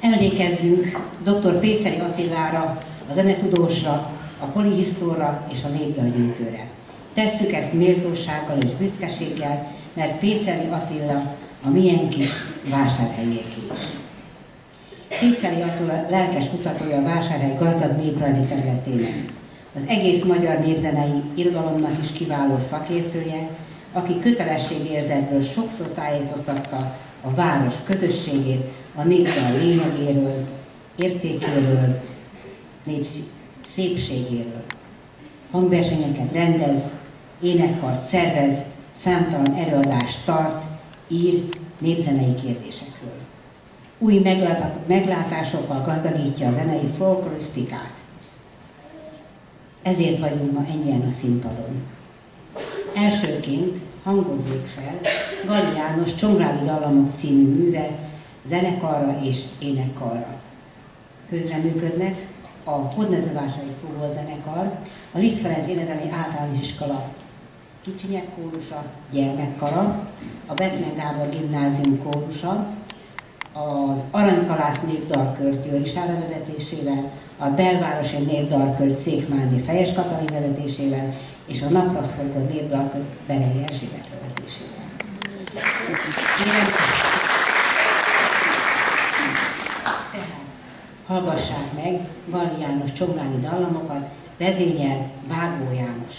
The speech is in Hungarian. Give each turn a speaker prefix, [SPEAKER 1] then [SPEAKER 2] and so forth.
[SPEAKER 1] Emlékezzünk dr. Péceli Attilára, a zenetudósra, a polihisztóra és a népdalgyűjtőre. Tesszük ezt méltósággal és büszkeséggel, mert Péceli Attila a milyen kis vásárhelyéké is. Péceli Attila lelkes kutatója a vásárhely gazdag néprajzi területének. Az egész magyar népzenei irodalomnak is kiváló szakértője, aki kötelességérzetből sokszor tájékoztatta a város közösségét, a népdal lényegéről, értékéről, nép szépségéről. Hangversenyeket rendez, énekkart szervez, számtalan előadást tart, ír népzenei kérdésekről. Új meglátásokkal gazdagítja a zenei folklorisztikát. Ezért vagyunk ma ennyien a színpadon. Elsőként hangozzék fel Gali János Csongrádi Dallamok című műve zenekarra és énekkarra. Közreműködnek a Podnezővásárhelyi Zenekar, a Liszt Ferenc Énezenei Általános Iskola kicsinyek kórusa, gyermekkara, a Betlen Gábor Gimnázium kórusa, az Aranykalász Népdalkör Győri Sára vezetésével, a Belvárosi Népdalkör Cékmándi Fejes Katalin vezetésével, és a Napra Forgó Népdalkör Berei Erzsébet vezetésével. hallgassák meg Gali János Csongráni dallamokat, vezényel Vágó János.